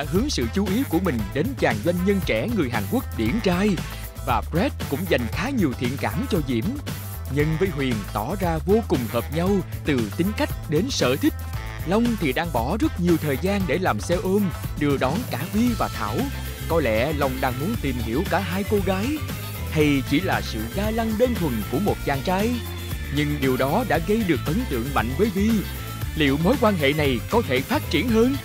Đã hướng sự chú ý của mình đến chàng doanh nhân trẻ người Hàn Quốc điển trai và Brad cũng dành khá nhiều thiện cảm cho Diễm. Nhân với Huyền tỏ ra vô cùng hợp nhau từ tính cách đến sở thích. Long thì đang bỏ rất nhiều thời gian để làm xe ôm, đưa đón cả Vi và Thảo. Có lẽ Long đang muốn tìm hiểu cả hai cô gái hay chỉ là sự ga lăng đơn thuần của một chàng trai. Nhưng điều đó đã gây được ấn tượng mạnh với Vi. Liệu mối quan hệ này có thể phát triển hơn?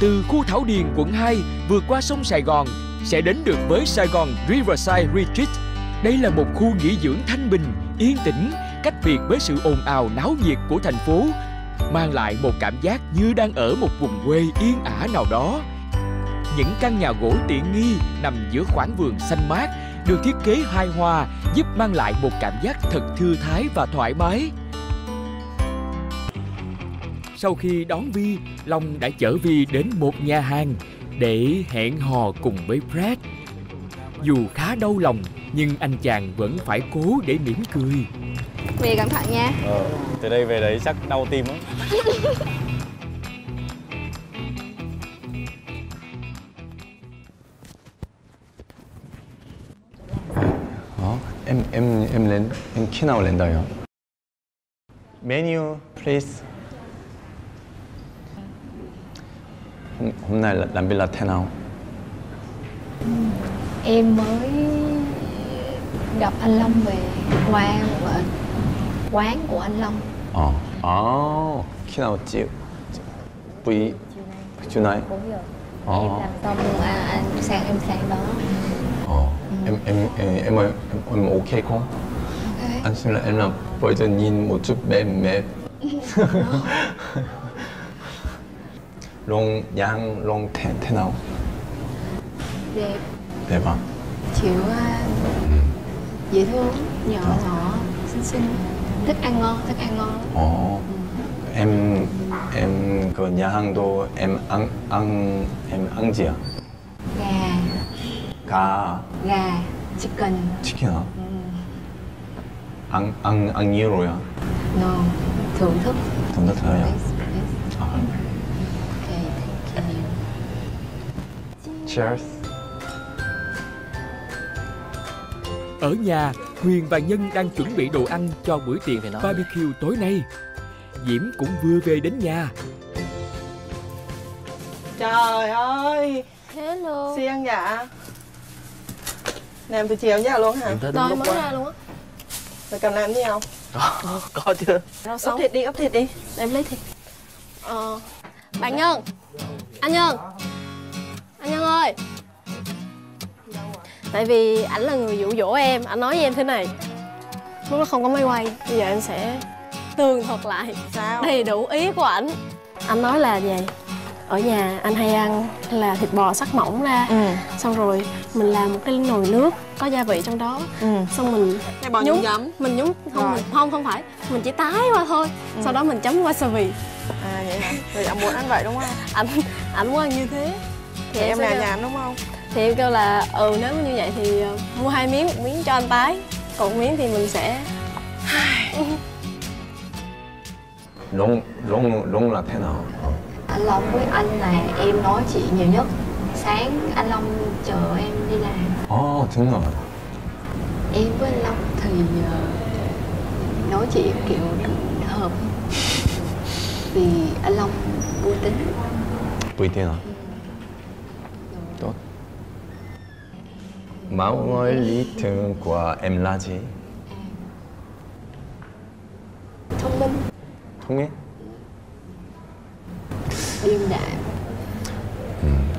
Từ khu Thảo Điền, quận 2, vượt qua sông Sài Gòn, sẽ đến được với Sài Gòn Riverside Retreat. Đây là một khu nghỉ dưỡng thanh bình, yên tĩnh, cách biệt với sự ồn ào náo nhiệt của thành phố, mang lại một cảm giác như đang ở một vùng quê yên ả nào đó. Những căn nhà gỗ tiện nghi nằm giữa khoảng vườn xanh mát, được thiết kế hài hòa giúp mang lại một cảm giác thật thư thái và thoải mái. Sau khi đón Vi, Long đã chở Vi đến một nhà hàng để hẹn hò cùng với Brad. Dù khá đau lòng, nhưng anh chàng vẫn phải cố để mỉm cười. Vì cẩn thận nha Ờ, từ đây về đấy chắc đau tim lắm. Ờ, em em em lên em khi nào lên đây ạ? Menu please. Hôm, nay là làm việc là thế nào? Em mới gặp anh Long về qua một ờ, quán của anh Long Ờ, à, khi nào chiều? Buổi chiều nay? 4 giờ Ờ. Em làm xong à, anh sang em sang đó Ờ, em em em em em, em ok không? Ok Anh xin là em là bây giờ nhìn một chút mềm mềm. Long yang long thế thế nào? Đẹp Đẹp à? chịu à, dễ thương nhỏ nhỏ xinh xinh thích ăn ngon thích ăn ngon Ồ, em em cái nhà hàng đó em ăn ăn em ăn gì à? gà Gà, gà chicken chicken à? ăn ăn ăn nhiều rồi à? no thưởng thức Thưởng thức thôi à? À Okay, thank you. Cheers. Ở nhà, Huyền và Nhân đang chuẩn bị đồ ăn cho bữa tiệc barbecue tối nay. Diễm cũng vừa về đến nhà. Trời ơi, Hello. siêng dạ Làm từ chiều nha luôn hả? Rồi mới ra luôn á. Rồi cần làm gì không? Có chưa? Rau Ốc sống. thịt đi, ốc thịt đi Em lấy thịt. Ờ. Bạn Nhân. Anh Nhân. Anh Nhân ơi. Tại vì ảnh là người dụ dỗ em, anh nói với em thế này. Lúc đó không có máy quay, bây giờ em sẽ tường thuật lại Sao? đầy đủ ý của ảnh. Anh nói là vậy. Ở nhà anh hay ăn là thịt bò sắc mỏng ra Ừ, Xong rồi mình làm một cái nồi nước có gia vị trong đó ừ Xong mình Cái bò nhúng giấm mình nhúng không Rồi. mình, không không phải mình chỉ tái qua thôi sau đó mình chấm wasabi À vậy hả? Rồi anh muốn ăn vậy đúng không? ảnh ảnh muốn ăn như thế Thì em sẽ làm kêu- nhảm đúng không? thì em kêu là ừ nếu như vậy thì ờ, mua hai miếng một miếng cho anh tái còn một miếng thì mình sẽ Long long long là thế nào? anh Long với anh là em nói chuyện nhiều nhất sáng anh Long chờ em đi làm Ồ, 정말. em với anh Long thì ờ, nói chuyện kiểu hợp vì anh Long vui tính vui tính à? 마음을 리듬과 엠라지. 통문 통해? 린다. 음,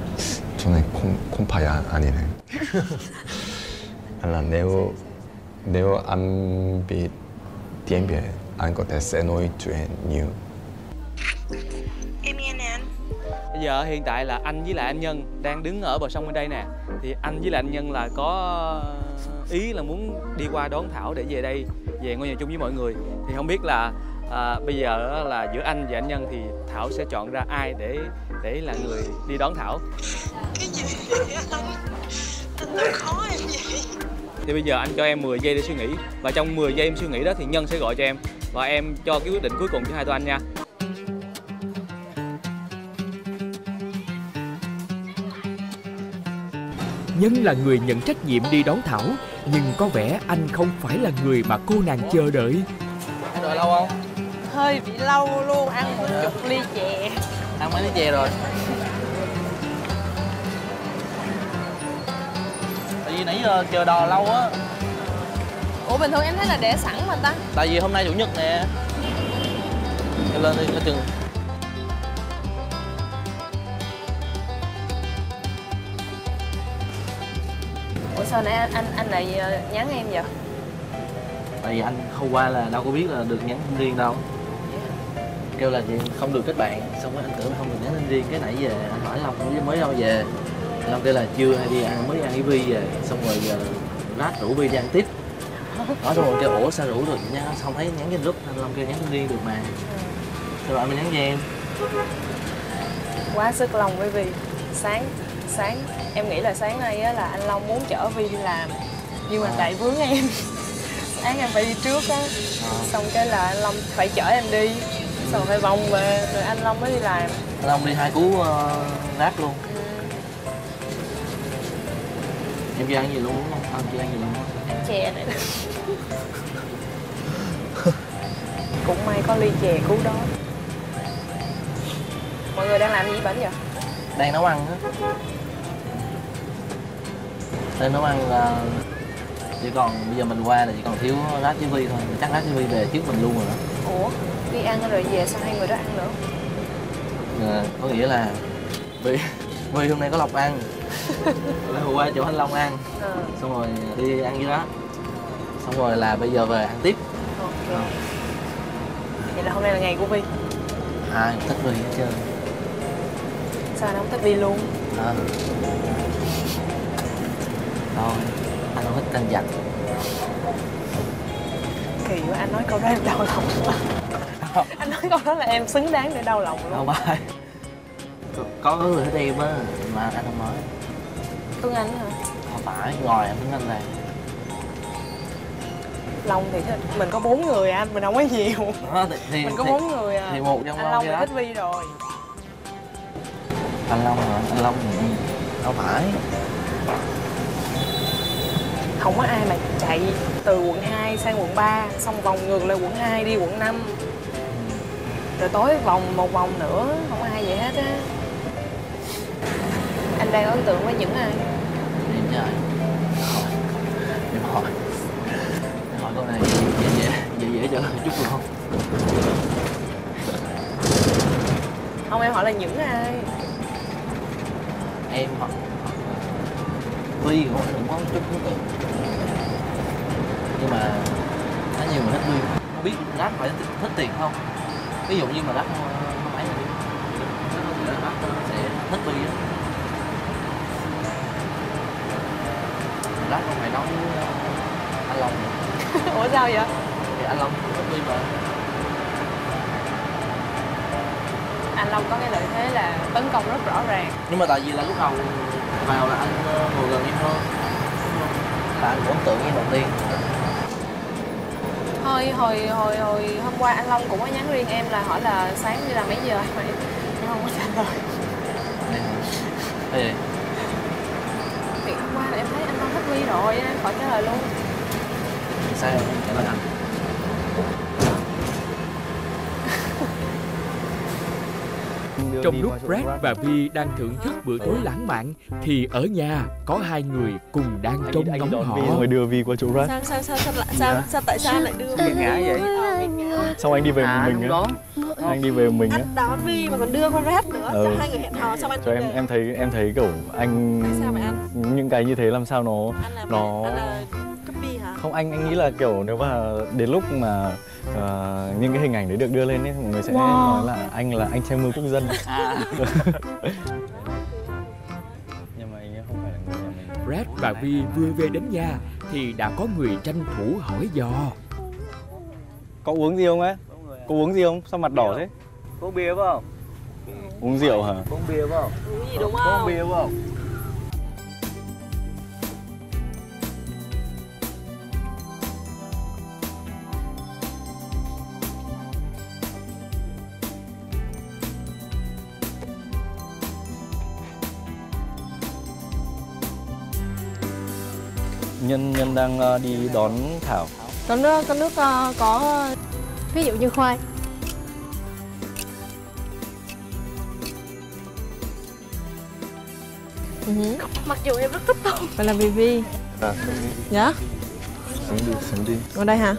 저는 콤, 콤파야 아니네. 알라 네오 네오 암비 디엠비 안고 데세노이 주엔 뉴. Bây giờ hiện tại là anh với lại anh Nhân đang đứng ở bờ sông bên đây nè. Thì anh với lại anh Nhân là có ý là muốn đi qua đón Thảo để về đây Về ngôi nhà chung với mọi người. Thì không biết là à, bây giờ là giữa anh và anh Nhân thì Thảo sẽ chọn ra ai để để là người đi đón Thảo? Cái gì vậy? Anh? Anh nói khó em vậy. Thì bây giờ anh cho em 10 giây để suy nghĩ. Và trong 10 giây em suy nghĩ đó thì nhân sẽ gọi cho em. Và em cho cái quyết định cuối cùng cho hai tụi anh nha Nhân là người nhận trách nhiệm đi đón Thảo Nhưng có vẻ anh không phải là người mà cô nàng chờ đợi. Anh đợi lâu không? Hơi bị lâu luôn, ăn một chục ly chè. Ăn mấy ly chè rồi? Tại vì nãy giờ chờ đò lâu á. Ủa bình thường em thấy là để sẵn mà ta. Tại vì hôm nay chủ nhật nè. Em lên đi coi chừng sao nãy anh anh, anh lại ờ, nhắn em vậy? tại vì anh hôm qua là đâu có biết là được nhắn tin riêng đâu. Kêu là chị không được kết bạn xong rồi anh tưởng không được nhắn tin riêng. Cái nãy về anh hỏi long mới mới đâu về? Long kêu là chưa hay đi ăn mới ăn cái vi về. Xong rồi giờ lát rủ vi đi ăn tiếp. Đó xong rồi kêu ủa sao rủ được nha? Xong thấy nhắn trên group anh long kêu nhắn tin riêng được mà. Rồi anh mới nhắn cho em. Quá sức lòng với Vi Sáng, sáng Em nghĩ là sáng nay á, là anh Long muốn chở Vi đi làm. Nhưng mà À. tại vướng em. Sáng em phải đi trước á. Xong cái là anh Long phải chở em đi. Xong phải vòng về Rồi anh Long mới đi làm. Anh long đi hai cú uh, rác luôn. Em chưa ăn gì luôn đúng không? Anh chưa ăn gì luôn? Không chè này cũng may có ly chè cứu đó. Mọi người đang làm gì bánh vậy đang nấu ăn á đang nấu ăn là chỉ còn bây giờ mình qua là chỉ còn thiếu lát với vi thôi. Chắc lát với vi về trước mình luôn rồi đó. Ủa đi ăn rồi về sao hai người đó ăn nữa. Ờ, có nghĩa là vi vi hôm nay có lộc ăn. Là qua chỗ anh long ăn. Ờ. Xong rồi đi ăn với đó xong rồi là bây giờ về ăn tiếp. Ok. Vậy là hôm nay là ngày của vi ai cũng thích vi hết trơn. Sao anh không thích vi luôn? À. thôi. Anh không thích ăn giặt kỳ quá anh nói câu đó em đau lòng quá. Anh nói câu đó là em xứng đáng để đau lòng luôn. Không phải có, có người thích em á mà anh không nói Tuấn Anh hả? Không phải ngồi em đứng anh này Long thì thích mình có bốn người anh mình không có nhiều. Đó thì, thì, mình có bốn người à. thì một trong anh Long thì thích vi rồi. Anh long hả? Anh long thì không phải không có ai mà chạy từ quận 2 sang quận 3 xong vòng ngược lại quận 2 đi quận 5 rồi tối vòng một vòng nữa không ai vậy hết á. Anh đang ấn tượng với những ai? Em nhờ em hỏi. Em hỏi câu này dễ dễ dễ dễ trả lời chút được không? Không em hỏi là những ai? Em hỏi tuy cũng có một chút ấn tượng nhưng mà nó nhiều người thích Huy không biết rap phải thích, thích tiền không? Ví dụ như mà rap không ấy là rap sẽ thích Huy á. Rap không phải nói với anh Long. Ủa sao vậy? Thì anh Long cũng thích Huy mà. Anh Long có cái lợi thế là tấn công rất rõ ràng. Nhưng mà tại vì là lúc đầu vào là anh ờ, ngồi gần em hơn là anh ấn tượng em đầu tiên hồi hồi hồi hồi hôm qua anh Long cũng có nhắn riêng em là hỏi là sáng đi làm mấy giờ? Mà em em không có trả lời. Gì? thì hôm qua là em thấy anh Long thích Vi rồi em khỏi trả lời luôn. Sao em trả lời anh Trong lúc Brad và Vi đang thưởng thức bữa tối lãng mạn Thì ở nhà có hai người cùng đang trông ngóng họ. Rồi đưa Vi qua chỗ Brad. Sao sao sao sao, sao, sao tại sao anh lại đưa Nghiêng ngã vậy? xong anh đi về à một không mình có á. anh đi về một mình á. Anh đón Vi mà còn đưa con rap nữa. Ừ. cho hai người hẹn hò xong anh cho em em thấy em thấy kiểu anh Tại sao anh? những cái như thế làm sao nó anh là nó anh là copy hả? Không anh anh nghĩ là kiểu nếu mà đến lúc mà ờ, những cái hình ảnh đấy được đưa lên ấy mọi người sẽ Wow. nói là anh là anh trai mưa quốc dân. À. Nhưng mà anh ấy không phải là người nhà mình. Brad và Vi vừa về đến nhà Thì đã có người tranh thủ hỏi dò. Có uống gì không á có uống gì không? Sao mặt đỏ thế? uống bia không? Uống rượu hả? Uống bia không? Uống gì đúng uống không? bia phải không nhân nhân đang ờ, đi đón thảo có nước có nước ờ, có ví dụ như khoai Ừ hứ. mặc dù em rất thích tôm vậy là vì vi à, dạ sống đi sống đi ở đây hả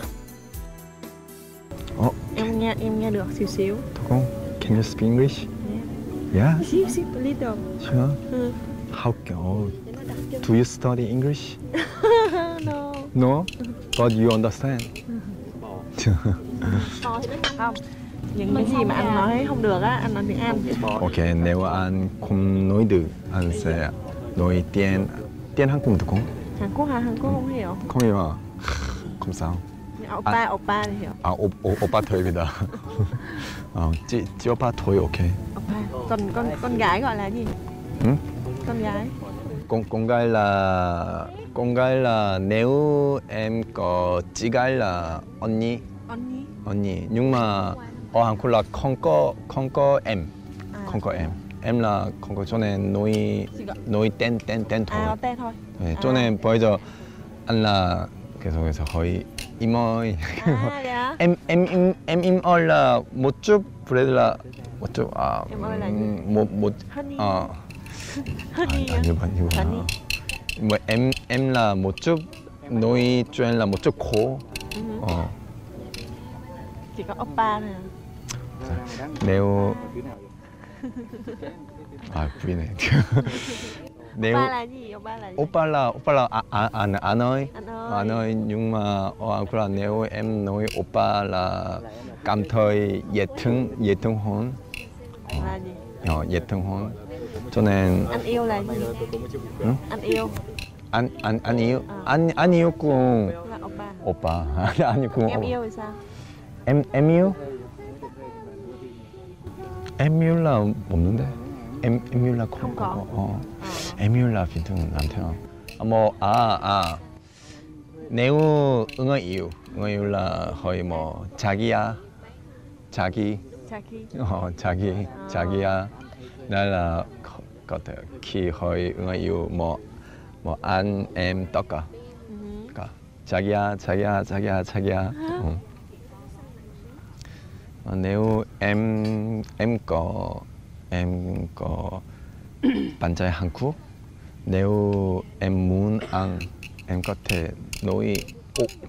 Ồ. em nghe em nghe được xíu xíu Tokong, can you speak English? Yeah, xíu xíu little sure. Ừ. How can, oh, do you study English? no No, but you understand. không những cái gì mà anh nói không được á anh nói tiếng anh Ok, nếu anh không nói được, anh sẽ nói tiếng tiếng Hàn Quốc được không? hàn quốc hả hàn quốc không hiểu Không hiểu à? Không sao. Nhưng oppa oppa thì hiểu À, ô, ô, 오빠 토입니다. 어, 찌, 찌 오빠 토이 오케이. oppa còn con con gái gọi là gì Ừ? con gái con, con Carla, con Carla, Neu, em có chị Carla, 언니. 언니. 언니. Nhưng mà ở Hàn Quốc là không có không có em, không có em. Em là không có cho nên nuôi nuôi tên tên tên thôi. À, tên thôi. 네, cho nên bây giờ anh là 계속해서 거의 이모 em em em em im ol là một chút, 브레드 là một chút, à, một một, à, honey 어 honey á. 아니요 아니요 Honey. 뭐 em em là 못쭉 너희 쭌 là 못쭉 고 Ừ hứ. 어 chỉ có oppa thôi à nếu 아 부이네 nếu oppa là gì oppa là gì 오빠라 오빠라 아안 안 ơi anh ơi À nói nhưng mà ờ, là nếu em nói oppa là cảm thấy dễ thương dễ thương hơn là gì ờ, dễ thương hơn Cho nên anh yêu là gì Ừ? anh yêu anh anh anh yêu anh anh yêu cùng là oppa oppa anh yêu cùng em yêu thì sao em em yêu em yêu là 없는데 em em yêu là không, Không có. có ờ. à. em yêu là bình thường làm thế nào à, 뭐, à, à. nếu 응어 yêu 응어 yêu là hỏi 뭐 자기야 자기 Jackie 어, 자기 자기야 나라 같아요. 기허이 응아유 뭐뭐 안엠 떡가. 그러니까 자기야 자기야 자기야 자기야. 응. 어, 내우 엠 엠거 엠거. 반자의 한쿠. 내우 엠문앙. 엠 같아 너희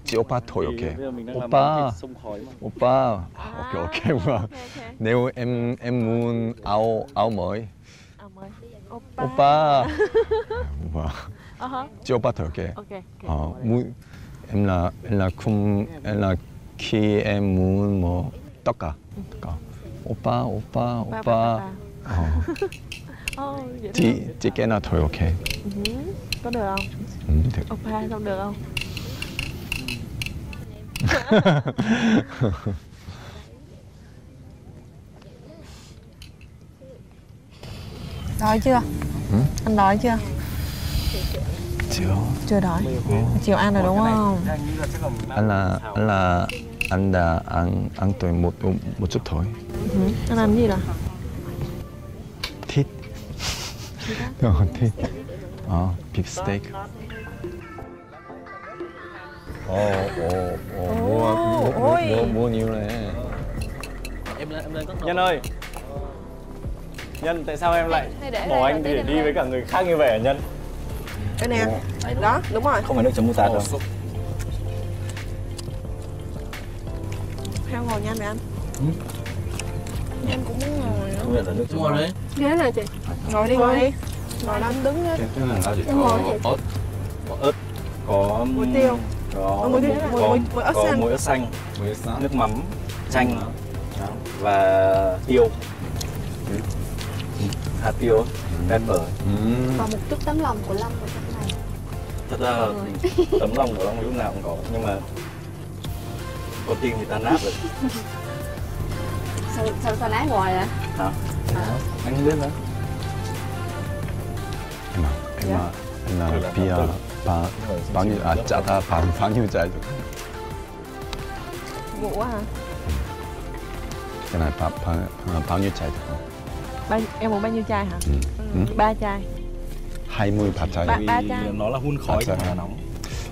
지 오빠 더 이렇게. 오빠 오빠. 오케이 오케이. 아, 뭐 내우 엠 엠문 아오 아오 머이. Oppa oppa wow. ờ hả chị oppa thôi ok ok ok Ờ, muốn em là em là không em là khi em muốn một tất cả tất cả oppa oppa Oppa, oppa oppa. ờ, Ồ, dễ chị thương. chị cái nào thôi ok Ừ hứ. có được không ừ, được oppa không được không đói chưa? Ừ? anh đói chưa? Chưa. Chưa đói. Chiều ăn rồi đúng không? Anh là anh là anh đã ăn ăn tôi một một chút thôi. Ừ. anh ăn gì rồi? Thịt. Ờ, thịt. Ờ, beef steak. Ồ ồ ồ mua mua mua ôi. mua mua nhiều này. Em lên em lên có nhân ơi nhân tại sao em lại bỏ anh để đi với cả người khác như vậy hả nhân? Cái nè đó đúng rồi. Không phải nước chấm moutarde đâu. heo ngồi nhanh vậy anh. Anh cũng muốn ngồi nữa. Không phải là nước chấm đúng rồi đấy. Ghế này chị. Ngồi đi ngồi đi. Ngồi đó anh đứng á cái này là gì Em ngồi có ớt có ớt có Muối tiêu. có Ờ, muối tiêu, có, muối- muối ớt xanh. muối ớt xanh nước mắm chanh. Đó, và tiêu hạt tiêu 음. và một chút tấm lòng của Lâm ở trong này. Thật ra là tấm lòng của long lúc nào cũng có nhưng mà có tim thì tan nát rồi. Sao sao sao lái ngoài ạ hả? Anh không biết nữa. Emma, Emma, Emma, bia, ba, bao nhiêu, à, trả ta bao, bao nhiêu trái rồi? vụ quá hả? Cái này bao, bao, bao nhiêu trái rồi? Bao, em uống bao nhiêu chai hả Ừ. Ừ. ba chai hai mươi ba trái. Ba- ba chai. nó là hun khói Ba chai. mà là nóng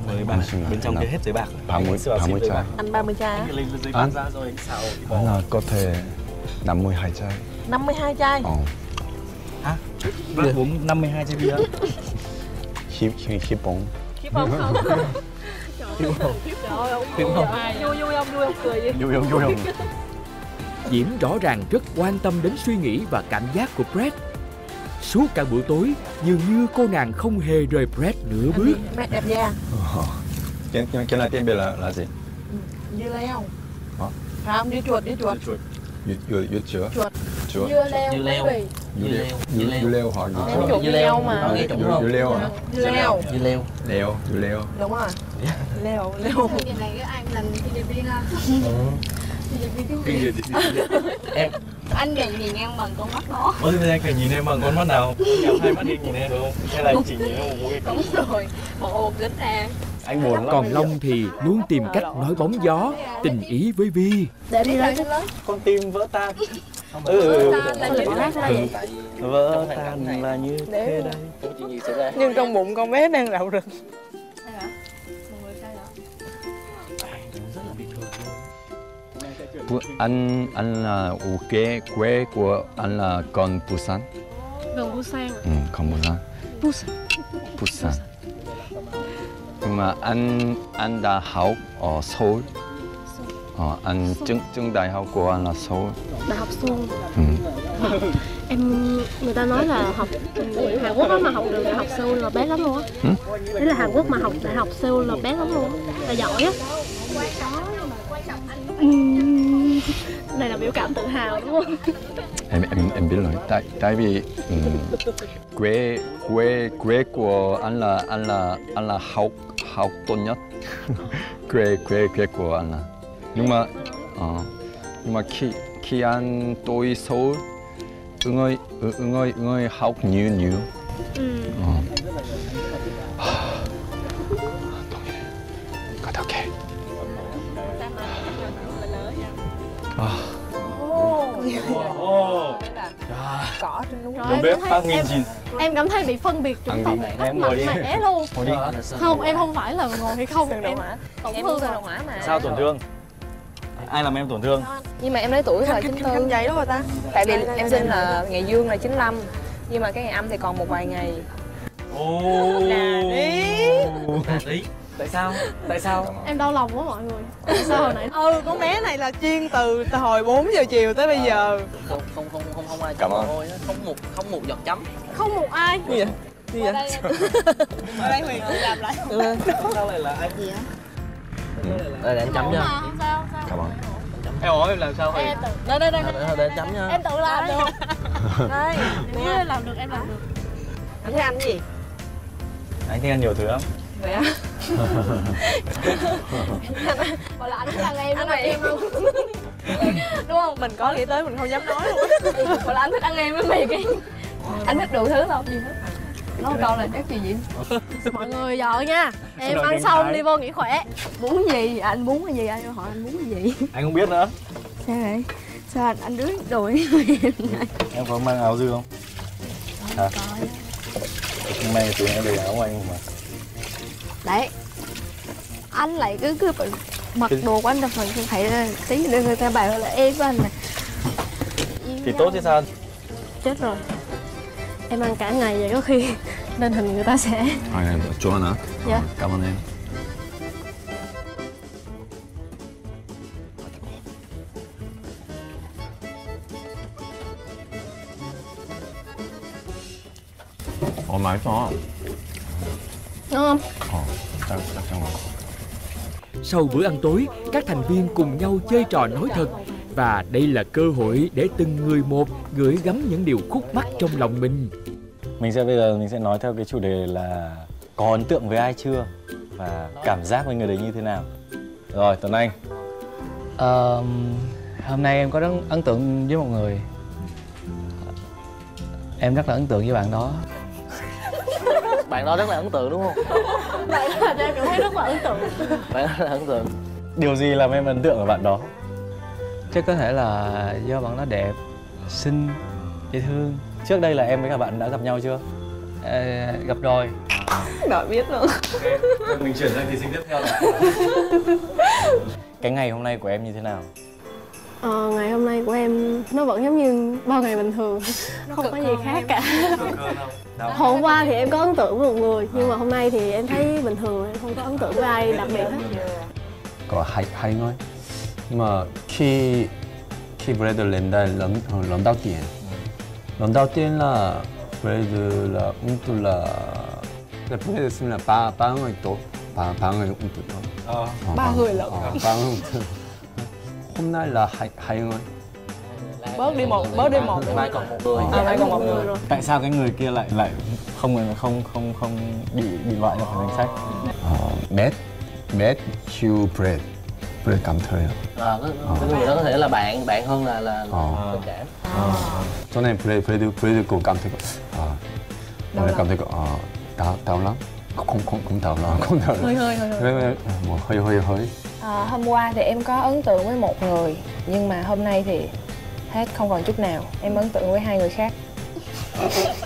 với bạc bên trong kia hết giấy bạc rồi. ba mươi ba mươi chai bạc. Anh 30 chai á Anh lấy giấy bạc ra rồi anh xào bỏ. là có thể năm mươi hai chai 52 chai ờ Bác uống 52 chai bia. hiếp hiếp hiếp bóng Khiếp không không Trời ơi Khiếp không? Vui vui không vui không cười gì Vui không vui không? Diễm rõ ràng rất quan tâm đến suy nghĩ và cảm giác của Brad. Suốt cả bữa tối, dường như cô nàng không hề rời Brad nửa bước. Mẹ đẹp da cái cái cái này tên là là gì? Dưa leo. Hả? Không, dưa chuột, dưa chuột. Dưa dưa dưa chứa Chuột. chứa dưa leo Dưa leo. dưa leo. dưa dưa leo. hoặc dưa chuột Dưa dưa leo. leo. mà. Dưa leo. À Dưa leo. Dưa leo. Leo dưa leo. Đúng rồi. Leo, leo. Bì cái này cái anh làm TVP ha TVP Kinh gì Em anh đừng nhìn ngang bằng con mắt đó Ôi bây giờ anh phải nhìn em bằng con mắt nào? Nhắm hai mắt đi nhìn em được không? Hay là anh chỉ nhìn em một mũi? đúng rồi một hộp kính ra Anh buồn lắm. Còn Long thì luôn tìm cách nói bóng gió, tình ý với Vi. để đi lấy con tim vỡ tan. Ừ, ừ, ừ. Vỡ tan là như thế đây. Nhưng trong bụng con bé đang rạo rực anh anh là ở quê quê của anh là con Busan. Gần Busan ừ, con Busan. Busan. Busan. Nhưng mà anh anh đã học ở Seoul. Ờ, anh trường trường đại học của anh là Seoul. Đại học Seoul. Ừ. em người ta nói là học Hàn Quốc á mà học được đại học Seoul là bé lắm luôn á. Ừ? đấy là Hàn Quốc mà học đại học Seoul là bé lắm luôn á. Là giỏi á. Ừm, này là biểu cảm tự hào đúng không? Em em em biết rồi. Tại tại vì um, quê quê quê của anh là anh là anh là học học tốt nhất. Quê quê quê của anh là. Nhưng mà ờ, nhưng mà khi khi anh tôi Seoul ứng ơi ứng ơi ứng ơi học nhiều nhiều. Ừm, ờ. Cỏ trên đúng bếp em thấy- bác nghìn em, em cảm thấy bị phân biệt chủng tộc rất mạnh mẽ luôn. Ngồi đi. không em không phải là ngồi hay không em tổn thương rồi mà? Sao tổn thương? Ai làm em tổn thương? Nhưng mà em lấy tuổi là 94 giấy đó rồi ta. Tại vì em sinh là ngày dương là 95 Nhưng mà cái ngày âm thì còn một vài ngày Ồ. Ý Tại sao? Tại sao? em đau lòng quá mọi người. Tại sao hồi nãy? Ừ con bé này là chuyên từ từ hồi 4 giờ chiều tới bây giờ. Không không không không không ai Cảm ơn. Không một không một giọt chấm. Không một ai. Gì vậy? Gì vậy? Ở đây. Huyền làm lại. Sao lại là anh? Đây để anh chấm nha. không sao sao cảm ơn. Em hỏi em làm sao tự đây đây đây Để để anh chấm nha. Em tự làm được. Đây nếu làm được em làm được. Anh thấy anh gì? Anh thích ăn nhiều thứ lắm. Vậy á? gọi là anh thích ăn em Anh này em luôn. Đúng không? Mình có nghĩ tới mình không dám nói luôn. Gọi là anh thích ăn em với mì kia anh thích đủ thứ không? Gì hết. Nói câu là chắc gì vậy? Mọi người dọn nha. Em ăn xong thái. đi vô nghỉ khỏe. Muốn gì? Anh muốn cái gì? Anh hỏi anh muốn cái gì? Anh không biết nữa. sao vậy? Sao anh anh rưới đùi Em có mang áo dư không? Hả? Hôm nay tụi em đầy áo của anh mà. đấy anh lại cứ cứ mặc đồ của anh là phần không phải là tí nữa người ta bảo là em của anh này Thì tốt chứ sao? chết rồi em ăn cả ngày vậy có khi lên hình người ta sẽ à, em cho anh hả Dạ. cảm ơn em 맛있어 ngon không 어 딱, 딱 좋은 거 Sau bữa ăn tối, các thành viên cùng nhau chơi trò nói thật và đây là cơ hội để từng người một gửi gắm những điều khúc mắc trong lòng mình. Mình sẽ bây giờ mình sẽ nói theo cái chủ đề là có ấn tượng với ai chưa và cảm giác với người đấy như thế nào. Rồi, Tuấn Anh. Ờ, hôm nay em có rất ấn tượng với một người Em rất là ấn tượng với bạn đó Bạn đó rất là ấn tượng đúng không? bạn là em cảm thấy rất là ấn tượng. Bạn rất là ấn tượng. Điều gì làm em ấn tượng ở bạn đó? Chắc có thể là do bạn đó đẹp, xinh, dễ thương. Trước đây là em với cả bạn đã gặp nhau chưa? Ờ, Gặp rồi. Đợi biết luôn. Mình chuyển sang thí sinh tiếp theo. Cái ngày hôm nay của em như thế nào? Ờ, ngày hôm nay của em nó vẫn giống như bao ngày bình thường. Không có gì khác cả hôm qua thì em có ấn tượng với một người nhưng mà hôm nay thì em thấy bình thường em không có ấn tượng với ai đặc biệt hết. Có hai hai người nhưng mà khi khi Brad lên đến lần lần đầu tiên. Lần đầu tiên là Brad là ung thư là là Brad là ba ba người tốt. Ba ba người ung thư đó ba người lận. Ờ, ba người ung thư hôm nay là hai hai người bớt đi một bớt đi một. Mai còn một. Người à mai còn một người rồi. Tại sao cái người kia lại lại không không không không bị bị loại ra khỏi danh sách? Ờ, Matt Matt Hugh Brett Brett cảm thấy à, cái, người đó có thể là bạn bạn hơn là là ờ. tình cảm. Cho nên Brett Brett Brett cũng cảm thấy à 오늘 cảm thấy à đau đau lắm. Không không không đau lắm không đau hơi hơi hơi hơi hơi hơi. À, hôm qua thì em có ấn tượng với một người nhưng mà hôm nay thì hết không còn chút nào. Em ấn tượng với hai người khác.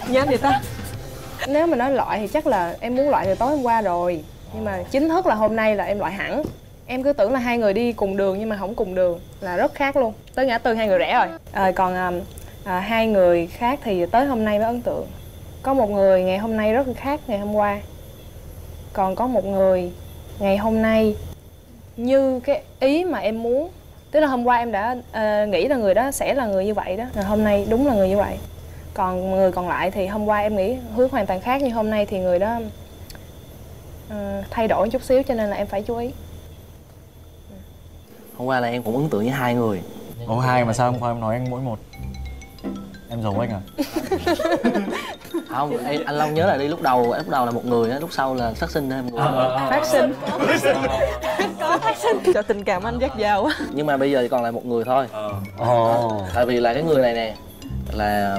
Nhanh vậy ta. Nếu mà nói loại thì chắc là em muốn loại từ tối hôm qua rồi. Nhưng mà chính thức là hôm nay là em loại hẳn. Em cứ tưởng là hai người đi cùng đường nhưng mà không cùng đường. Là rất khác luôn. Tới ngã tư hai người rẽ rồi. À, còn à, à, hai người khác thì tới hôm nay mới ấn tượng. Có một người ngày hôm nay rất khác ngày hôm qua. Còn có một người ngày hôm nay như cái ý mà em muốn tức là hôm qua em đã ờ, nghĩ là người đó sẽ là người như vậy đó rồi hôm nay đúng là người như vậy. Còn người còn lại thì hôm qua em nghĩ hướng hoàn toàn khác nhưng hôm nay thì người đó ờ, thay đổi chút xíu cho nên là em phải chú ý. Hôm qua là em cũng ấn tượng với hai người. Ồ hai mà sao hôm qua em nói anh mỗi một? Em giấu anh à? không anh long nhớ là đi lúc đầu lúc đầu là một người á lúc sau là phát sinh thêm người. Phát sinh. Cho tình cảm anh dắt quá. Nhưng mà bây giờ còn lại một người thôi. 어 tại vì là cái người này nè là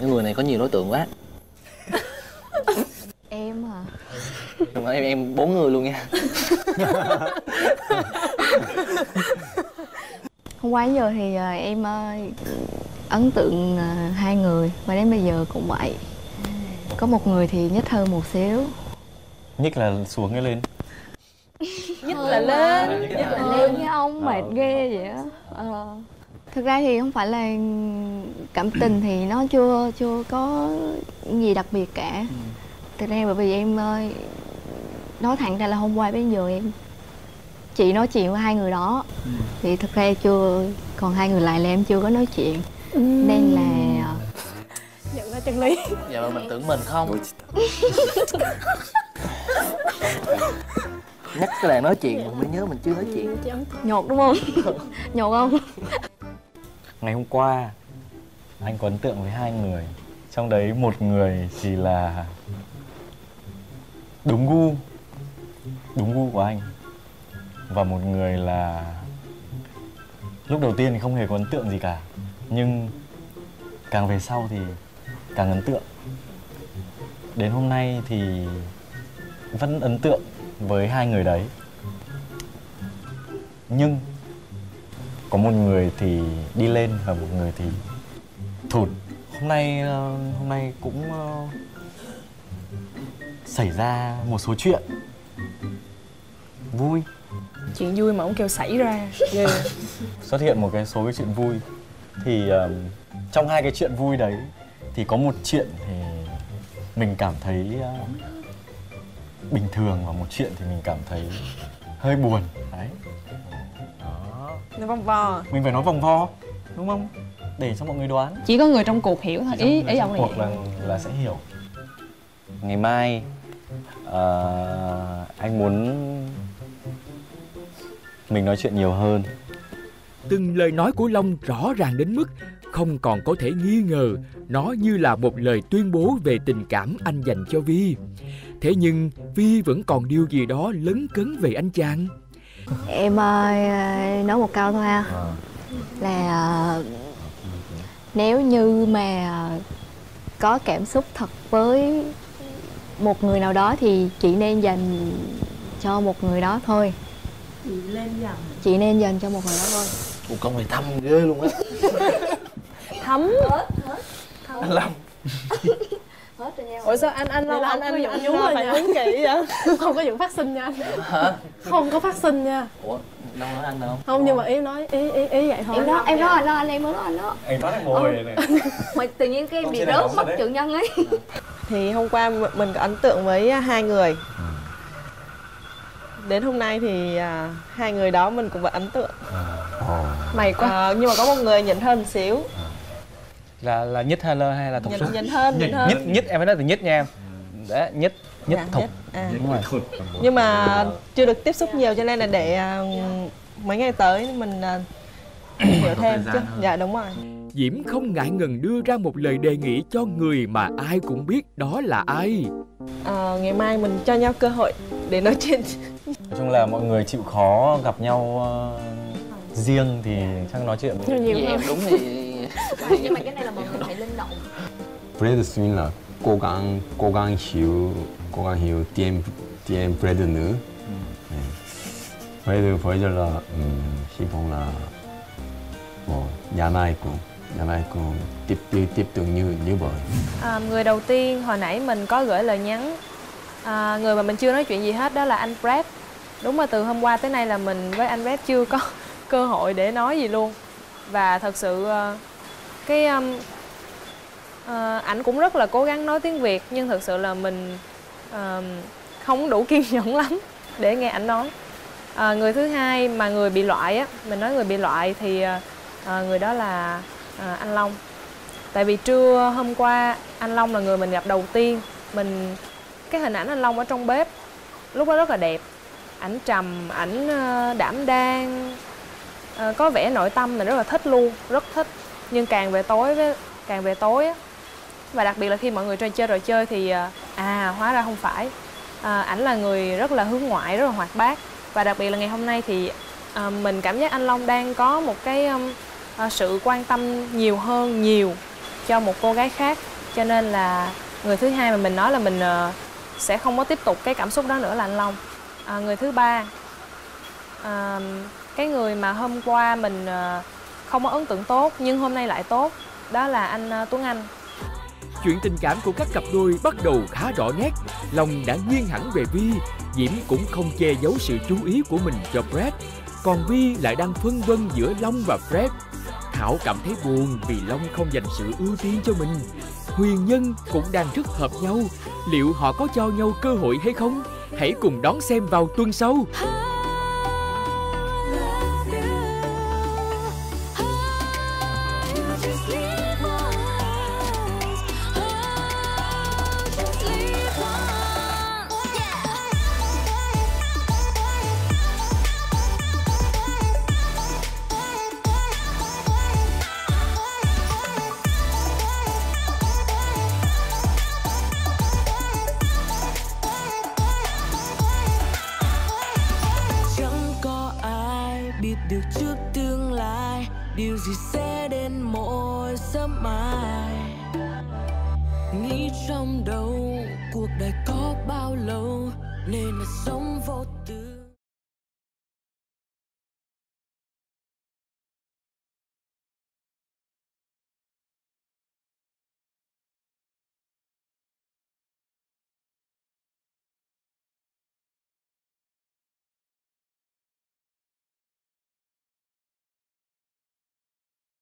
cái người này có nhiều đối tượng quá. Em à nhưng mà em em bốn người luôn nha. Hôm qua giờ thì ờ, em ờ, ấn tượng ờ, hai người và đến bây giờ cũng vậy có một người thì nhích hơn một xíu. Nhích là xuống cái lên? Nhất là lên. Nhích là lên. với ông mệt ghê vậy á. Ờ. thực ra thì không phải là cảm tình thì nó chưa chưa có gì đặc biệt cả. Thực ra bởi vì em ờ, nói thẳng ra là hôm qua đến giờ em chị nói chuyện với hai người đó. Thì thực ra chưa còn hai người lại là em chưa có nói chuyện. Nên là ra chân lý? Giờ mà mình tưởng mình không. Nhắc cái là nói chuyện mình mới nhớ mình chưa nói chuyện. Nhột đúng không? Nhột không? Ngày hôm qua Anh có ấn tượng với hai người. Trong đấy một người thì là Đúng gu Đúng gu của anh. Và một người là Lúc đầu tiên thì không hề có ấn tượng gì cả. Nhưng Càng về sau thì Càng ấn tượng. Đến hôm nay thì Vẫn ấn tượng với hai người đấy. Nhưng có một người thì đi lên và một người thì thụt. Hôm nay ờ, hôm nay cũng ờ, xảy ra một số chuyện. Vui. Chuyện vui mà ông kêu xảy ra. Xuất hiện một cái số cái chuyện vui. Thì ờm, trong hai cái chuyện vui đấy thì có một chuyện thì mình cảm thấy ờ, bình thường và một chuyện thì mình cảm thấy hơi buồn đấy. Đó Nó vòng vò mình phải nói vòng vo đúng không? Để cho mọi người đoán. Chỉ có người trong cuộc hiểu thôi ý ý ông là cuộc là là sẽ hiểu. Ngày mai ờ, anh muốn mình nói chuyện nhiều hơn. Từng lời nói của Long rõ ràng đến mức không còn có thể nghi ngờ nó như là một lời tuyên bố về tình cảm anh dành cho Vi. Thế nhưng Vi vẫn còn điều gì đó lấn cấn về anh chàng. em ờ, nói một câu thôi ha. Là ờ, nếu như mà có cảm xúc thật với một người nào đó thì chị nên dành cho một người đó thôi. Chị nên dành cho một người đó thôi. Một con này thâm ghê luôn á thấm. Anh long. Hết rồi nha. Ủa sao anh anh Vậy lo là anh anh anh dụng phản nha. ứng kỹ vậy? Không có vụ phát sinh nha. Anh hả? Không có phát sinh nha. Ủa đâu nói anh đâu? Không nhưng mà ý nói ý ý ý vậy thôi. Em nói em nói anh đó anh em mới nói anh đó Anh phát môi này mà tự nhiên cái bị rớt mất chữ nhân ấy. Thì hôm qua mình có ấn tượng với hai người. Đến hôm nay thì à, hai người đó mình cũng vẫn ấn tượng. Mày quá. À, nhưng mà có một người nhỉnh hơn một xíu là là nhích hay lơ hay là thục súng nhỉnh hơn nhỉnh hơn. nhích nhích em phải nói từ nhích nha em. Đấy nhích nhích Dạ, thục. À. đúng rồi. nhưng mà chưa được tiếp xúc nhiều cho nên là để à, mấy ngày tới mình à, hiểu thêm chứ. dạ đúng rồi. Diễm không ngại ngần đưa ra một lời đề nghị cho người mà ai cũng biết đó là ai. à, ngày mai mình cho nhau cơ hội để nói chuyện. Nói chung là mọi người chịu khó gặp nhau ờ, riêng thì chắc nói chuyện nhiều nhiều em đúng thì nhưng mà cái này là mọi người phải linh động 브래드 스윈 là cố gắng cố gắng hiểu cố gắng hiểu tiếng tiếng 브래드 nữa 브래드 bây giờ là um, hy vọng là 뭐 야나 있고 야나 있고 tiếp tiếp tiếp tục như như vậy À, người đầu tiên hồi nãy mình có gửi lời nhắn à, người mà mình chưa nói chuyện gì hết đó là anh Brad đúng là từ hôm qua tới nay là mình với anh Brad chưa có cơ hội để nói gì luôn và thật sự ờ, cái um, uh, ảnh cũng rất là cố gắng nói tiếng Việt nhưng thực sự là mình uh, không đủ kiên nhẫn lắm để nghe ảnh nói. À, người thứ hai mà người bị loại á mình nói người bị loại thì ờ, ờ, người đó là ờ, anh Long. Tại vì trưa hôm qua anh Long là người mình gặp đầu tiên. Mình cái hình ảnh anh Long ở trong bếp lúc đó rất là đẹp. Ảnh trầm ảnh đảm đang có vẻ nội tâm mình rất là thích luôn rất thích nhưng càng về tối với càng về tối á và đặc biệt là khi mọi người chơi chơi rồi chơi thì à, à hóa ra không phải. À, ảnh là người rất là hướng ngoại rất là hoạt bát. Và đặc biệt là ngày hôm nay thì à, mình cảm giác anh Long đang có một cái um, à, sự quan tâm nhiều hơn nhiều cho một cô gái khác. Cho nên là người thứ hai mà mình nói là mình uh, sẽ không có tiếp tục cái cảm xúc đó nữa là anh Long. À, người thứ ba à, cái người mà hôm qua mình uh, không có ấn tượng tốt nhưng hôm nay lại tốt đó là anh ờ, Tuấn Anh Chuyện tình cảm của các cặp đôi bắt đầu khá rõ nét. Long đã nghiêng hẳn về Vi, Diễm cũng không che giấu sự chú ý của mình cho Brad. Còn Vi lại đang phân vân giữa Long và Fred. Thảo cảm thấy buồn vì Long không dành sự ưu tiên cho mình. Huyền Nhân cũng đang rất hợp nhau. Liệu họ có cho nhau cơ hội hay không? Hãy cùng đón xem vào tuần sau.